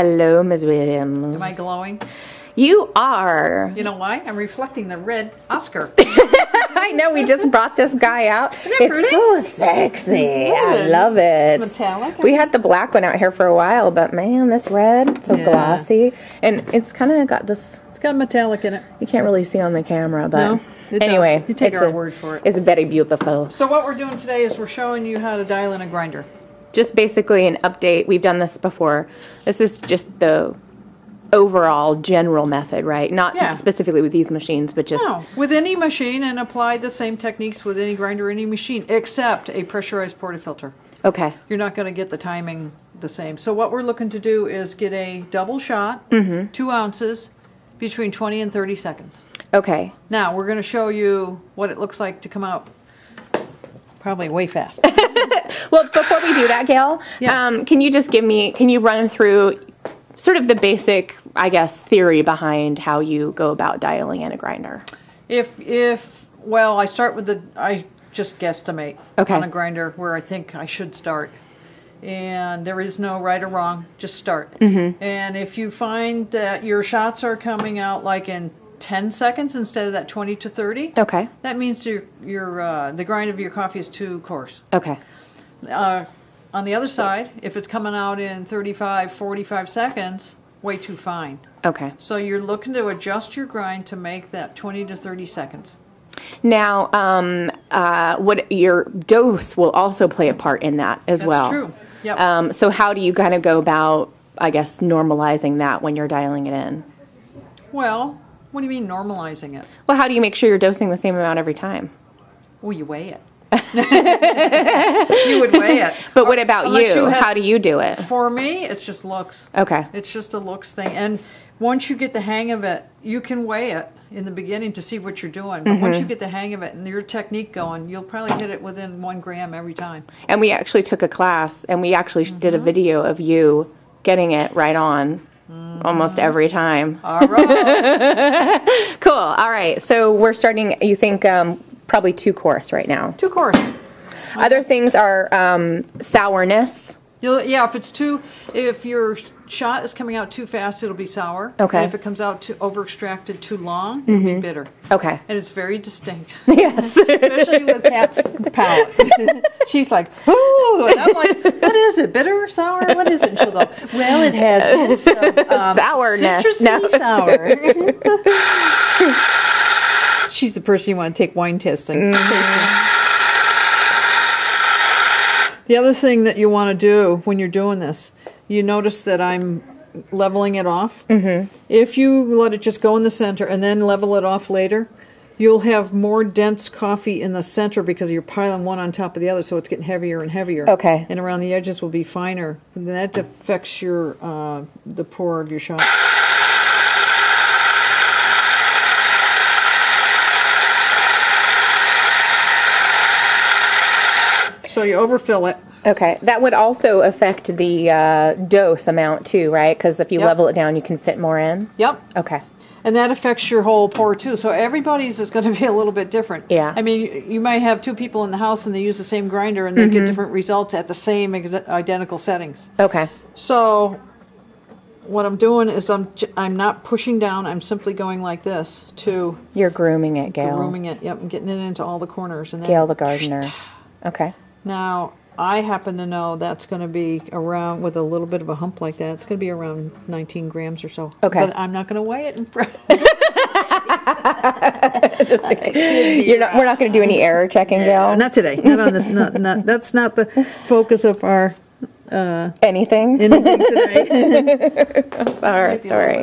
Hello, Ms. Williams. Am I glowing? You are. You know why? I'm reflecting the red Oscar. I know we just brought this guy out. it pretty? It's so sexy. I love it. It's metallic. We had the black one out here for a while, but man, this red, so Yeah. glossy. And it's kind of got this, It's got metallic in it. you can't really see on the camera, but No, it does. anyway. You take it's our a- word for it. It's very beautiful. So what we're doing today is we're showing you how to dial in a grinder. Just basically an update. We've done this before. This is just the overall general method, right? Not Yeah. specifically with these machines, but just No, with any machine and apply the same techniques with any grinder, any machine, except a pressurized portafilter. okay. You're not going to get the timing the same. So what we're looking to do is get a double shot, Mm-hmm. two ounces, between 20 and 30 seconds. Okay. Now we're going to show you what it looks like to come out probably way fast. Well, before we do that, Gail, Yeah. um, can you just give me, can you run through sort of the basic, I guess, theory behind how you go about dialing in a grinder? if if well, I start with the I just guesstimate Okay. on a grinder where I think I should start. And there is no right or wrong, just start. Mm-hmm. And if you find that your shots are coming out like in 10 seconds instead of that 20 to 30, Okay. that means your your uh, the grind of your coffee is too coarse. Okay. Uh, on the other side, if it's coming out in 35, 45 seconds, way too fine. Okay. So you're looking to adjust your grind to make that 20 to 30 seconds. Now, um, uh, what your dose will also play a part in that as well. That's well. true. Yep. Um, so how do you kind of go about, I guess, normalizing that when you're dialing it in? Well, what do you mean normalizing it? Well, how do you make sure you're dosing the same amount every time? Well, you weigh it. you would weigh it. But what about you? you how do you do it? For me, it's just looks. Okay. It's just a looks thing. And once you get the hang of it, you can weigh it in the beginning to see what you're doing. But once you Mm-hmm. get the hang of it and your technique going, you'll probably hit it within one gram every time. And we actually took a class and we actually did Mm-hmm. a video of you getting it right on Mm-hmm. almost every time. All right. Cool. All right. So we're starting, you think, um, probably too coarse right now. Too coarse. Other things are um, sourness. You'll, yeah, if it's too, if your shot is coming out too fast, it'll be sour. Okay. And if it comes out too over extracted too long, it'll be bitter. Okay. And it's very distinct, yes. especially with Kat's palate. She's like, ooh, and I'm like, what is it? Bitter, sour? What is it? And she'll go, well, it has of um, Sourness. citrusy No. sour. She's the person you want to take wine tasting. The other thing that you want to do when you're doing this, you notice that I'm leveling it off. Mm-hmm. If you let it just go in the center and then level it off later, you'll have more dense coffee in the center because you're piling one on top of the other, so it's getting heavier and heavier. Okay. And around the edges will be finer. And that affects your uh, the pour of your shot. So you overfill it. Okay. That would also affect the uh, dose amount too, right? Because if you Yep. level it down, you can fit more in. Yep. Okay. And that affects your whole pour too. So everybody's is going to be a little bit different. Yeah. I mean, you- might have two people in the house and they use the same grinder and they get different results at the same identical settings. Okay. So what I'm doing is I'm j- I'm not pushing down. I'm simply going like this to You're grooming it, Gail. grooming it. Yep, and getting it into all the corners. And then Gail the gardener. Okay. Now I happen to know that's going to be around with a little bit of a hump like that. It's going to be around 19 grams or so. Okay. But I'm not going to weigh it in front. You're not. We're not going to do any error checking, Gail. Not today. Not on this. Not, not, that's not the focus of our uh, Anything. anything today. Our story.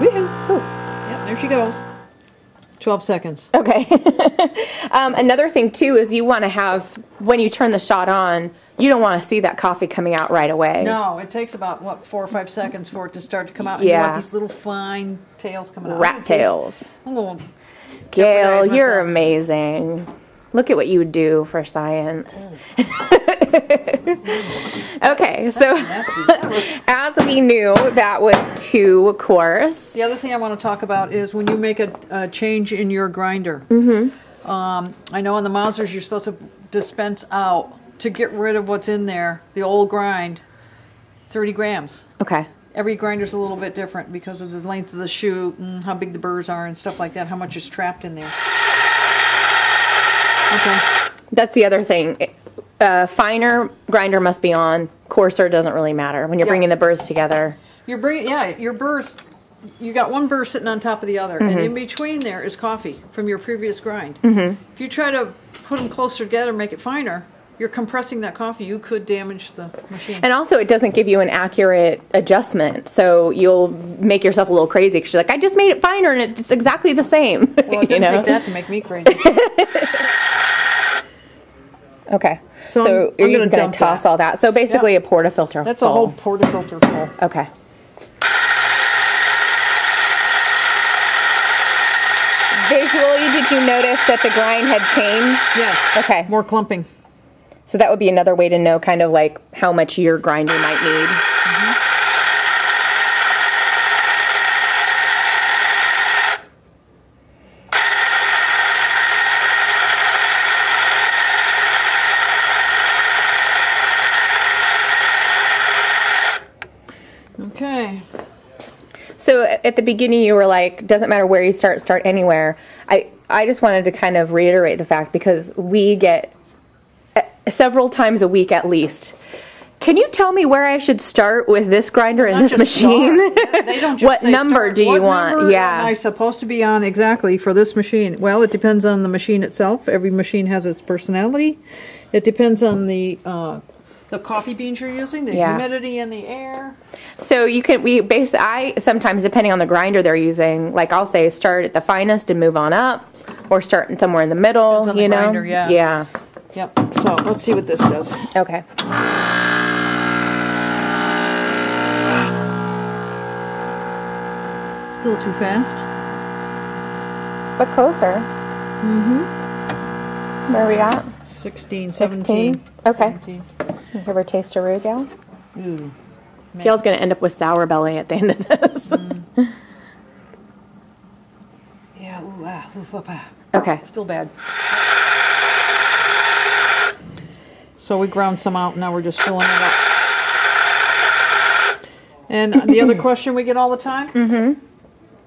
Woohoo. Oh, yep, there she goes. 12 seconds. Okay. um, another thing too is you want to have when you turn the shot on, you don't want to see that coffee coming out right away. No, it takes about, what, four or five seconds for it to start to come out. And Yeah. You want these little fine tails coming out. Rat tails. I'm going to Gail, you're amazing. Look at what you would do for science. okay, so as we knew, that was too coarse. The other thing I want to talk about is when you make a, a change in your grinder. Mm-hmm. Um, I know on the Mazzers you're supposed to dispense out to get rid of what's in there, the old grind, 30 grams. Okay. Every grinder's a little bit different because of the length of the chute and how big the burrs are and stuff like that, how much is trapped in there. Okay. That's the other thing. Uh, finer grinder must be on. Coarser doesn't really matter when you're Yeah. bringing the burrs together. You're bringing, yeah, your burrs, you got one burr sitting on top of the other, and in between there is coffee from your previous grind. Mm-hmm. If you try to put them closer together, make it finer, you're compressing that coffee. You could damage the machine. And also, it doesn't give you an accurate adjustment, so you'll make yourself a little crazy because you're like, I just made it finer and it's exactly the same. well, it you didn't know? take that to make me crazy. Okay. So So, I'm- you're I'm gonna just going to toss that. all that. So basically, Yep. a portafilter. That's a whole portafilter full. Okay. Visually, did you notice that the grind had changed? Yes. Okay. More clumping. So that would be another way to know kind of like how much your grinder might need. Okay. So at the beginning, you were like, doesn't matter where you start, start anywhere. I, I just wanted to kind of reiterate the fact because we get uh, several times a week at least. Can you tell me where I should start with this grinder and this machine? start. They don't just what number start. do you What want? yeah. Am I supposed to be on exactly for this machine? Well, it depends on the machine itself. Every machine has its personality. It depends on the uh, the coffee beans you're using, the Yeah. humidity in the air. So you can we base I sometimes depending on the grinder they're using, like I'll say start at the finest and move on up, or start somewhere in the middle. On the you know, grinder, yeah. yeah. Yep. So let's see what this does. Okay. Still too fast. But closer. Mm-hmm. Where are we at? 16, 16? 17. Okay. 17. You ever taste a roux, Gail? Ooh. Gail's gonna end up with sour belly at the end of this. Yeah. Ooh, ah, ooh, ah, ah. okay. Still bad. So we ground some out. And now we're just filling it up. And the other question we get all the time: mm-hmm.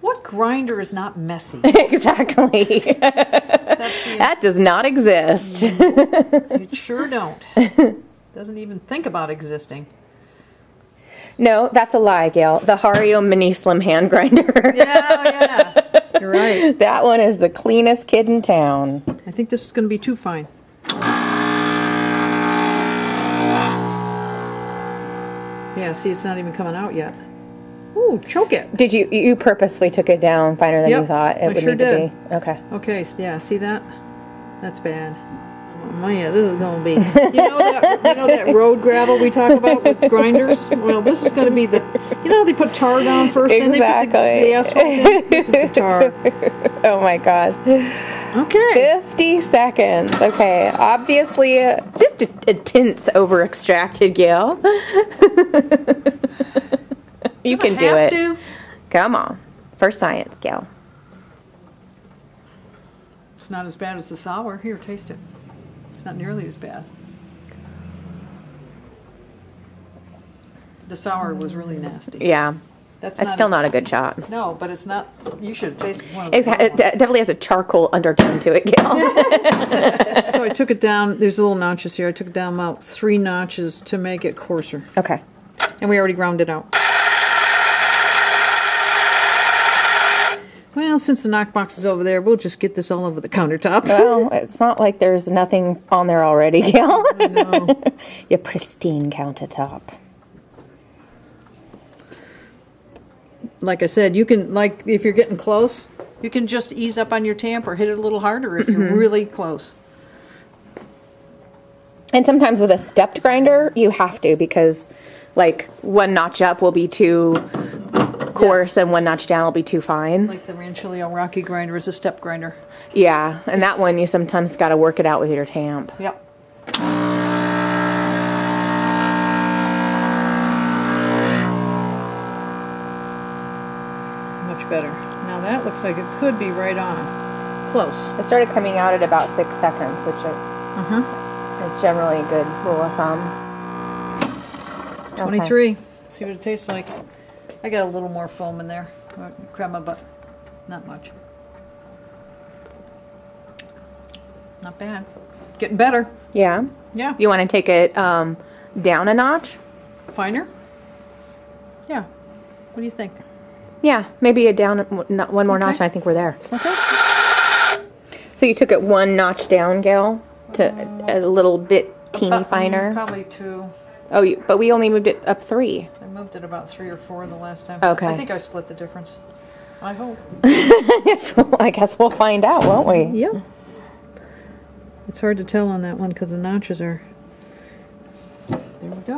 What grinder is not messy? exactly. That's the, that does not exist. it sure don't. Doesn't even think about existing. no, that's a lie, Gail. The Hario Mini Slim hand grinder. Yeah, yeah. You're right. that one is the cleanest kid in town. I think this is going to be too fine. Yeah, see, it's not even coming out yet. Ooh, choke it. Did you you purposely took it down finer than you thought it I would sure need did. to be? Okay. Okay, yeah, see that? That's bad. Oh man, this is gonna be. You know that you know that road gravel we talk about with grinders? Well, this is gonna be the. You know how they put tar down first, then they put the, Exactly. the asphalt in. This is the tar. Oh my gosh. Okay. 50 seconds. Okay. Obviously, uh, just a, a over extracted, Gail. you can do have it. to. Come on. For science, Gail. It's not as bad as the sour. Here, taste it. Not nearly as bad. The sour was really nasty. Yeah. That's That's still not a good shot. No, but it's not. You should have tasted one of the It, it ones. definitely has a charcoal undertone to it, Gail. So I took it down. There's a little notches here. I took it down about three notches to make it coarser, okay. and we already ground it out. Well, since the knock box is over there, we'll just get this all over the countertop. Well, it's not like there's nothing on there already, Gail. No. Your pristine countertop. like I said, you can like if you're getting close, you can just ease up on your tamp or hit it a little harder if you're mm-hmm. really close. And sometimes with a stepped grinder, you have to because, like, one notch up will be too coarse Yes. and one notch down will be too fine. Like the Rancilio Rocky grinder is a step grinder. Yeah, and that one you sometimes got to work it out with your tamp. Yep. Much better. Now that looks like it could be right on. Close. It started coming out at about six seconds, which I, Uh-huh. is generally a good rule of thumb. Okay. 23. See what it tastes like. I got a little more foam in there. uh, Crema, but not much. Not bad. Getting better. Yeah. Yeah. You want to take it um, down a notch? Finer? Yeah. What do you think? Yeah, maybe a down one more notch. Okay. And I think we're there. Okay. So you took it one notch down, Gail, to a little bit teeny About- mm, finer. Probably two. Oh, you, but we only moved it up three. I moved it about three or four the last time. Okay. I think I split the difference. I hope. so I guess we'll find out, won't we? Yeah. It's hard to tell on that one because the notches are. There we go.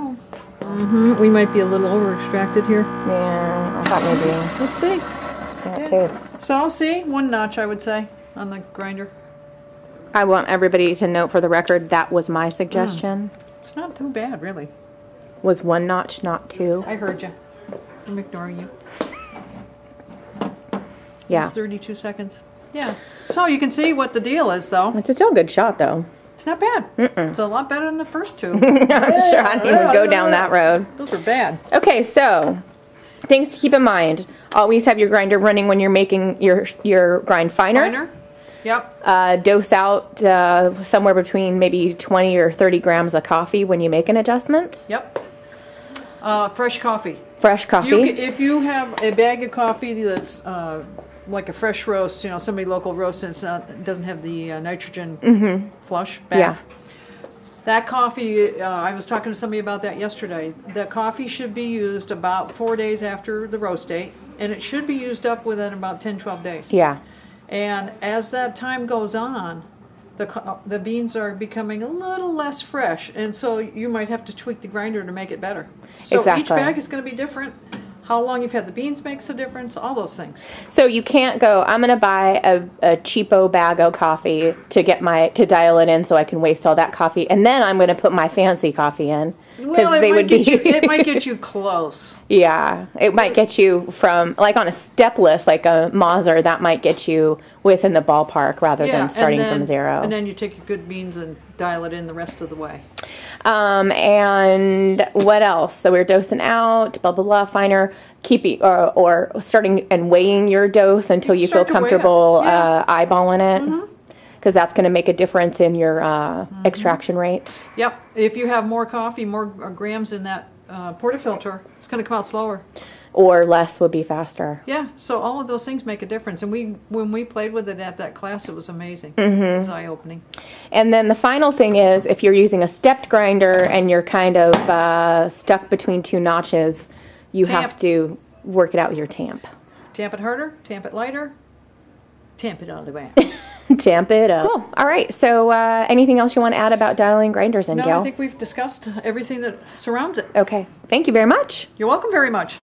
hmm We might be a little over extracted here. Yeah, I thought maybe. Let's see. See how it Yeah. tastes. So, see, one notch, I would say, on the grinder. I want everybody to note for the record that was my suggestion. It's not too bad, really. Was one notch, not two. I heard you. I'm ignoring you. Yeah. It's 32 seconds. Yeah. So you can see what the deal is, though. It's a still a good shot, though. It's not bad. It's a lot better than the first two. I'm sure I didn't even go down that road. Those were bad. Okay, so things to keep in mind. Always have your grinder running when you're making your your grind finer. Finer? Yep. Uh, dose out uh, somewhere between maybe 20 or 30 grams of coffee when you make an adjustment. Yep. Uh, fresh coffee. Fresh coffee. You if you have a bag of coffee that's uh, like a fresh roast, you know, somebody local roast and not, doesn't have the uh, nitrogen flush bath. That coffee, uh, I was talking to somebody about that yesterday. The coffee should be used about four days after the roast date, and it should be used up within about 10, 12 days. yeah. And as that time goes on, the, the beans are becoming a little less fresh, and so you might have to tweak the grinder to make it better. So each bag is going to be different. How long you've had the beans makes a difference. All those things. So you can't go. I'm gonna buy a, a cheapo bag of coffee to get my to dial it in so I can waste all that coffee, and then I'm gonna put my fancy coffee in Well, it might get you. It might get you close. yeah, it might get you from like on a stepless, like a Mazzer, that might get you within the ballpark rather Yeah, than starting then, from zero. And then you take your good beans and dial it in the rest of the way. Um, and what else? So we're dosing out, blah blah blah. Finer, keeping or or starting and weighing your dose until you feel Start comfortable yeah. Mm-hmm. uh, eyeballing it, because that's going to make a difference in your uh, extraction rate. Yep. If you have more coffee, more grams in that uh, portafilter, it's going to come out slower. Or less would be faster. Yeah, so all of those things make a difference. And we, when we played with it at that class, it was amazing. It was eye opening. And then the final thing is, if you're using a stepped grinder and you're kind of uh, stuck between two notches, you have to work it out with your tamp. Tamp it harder, tamp it lighter, tamp it all the way. tamp it up. Cool. All right. So, uh, anything else you want to add about dialing grinders in, no, Gail? I think we've discussed everything that surrounds it. okay. Thank you very much. You're welcome very much.